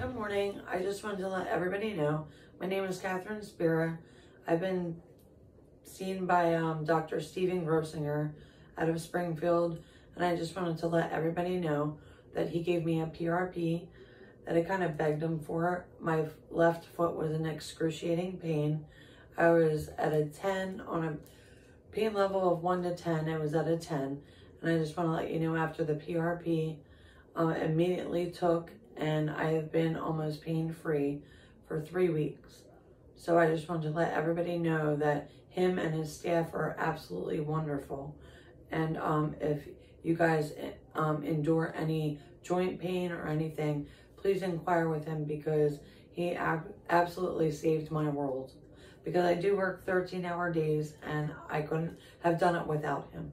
Good morning. I just wanted to let everybody know my name is Catherine Spira. I've been seen by um, Dr. Steven Grossinger out of Springfield, and I just wanted to let everybody know that he gave me a PRP that I kind of begged him for. My left foot was in excruciating pain. I was at a 10 on a pain level of 1 to 10. I was at a 10. And I just want to let you know after the PRP, uh, immediately took and I have been almost pain free for three weeks. So I just wanted to let everybody know that him and his staff are absolutely wonderful. And um, if you guys um, endure any joint pain or anything, please inquire with him because he ab absolutely saved my world. Because I do work 13 hour days and I couldn't have done it without him.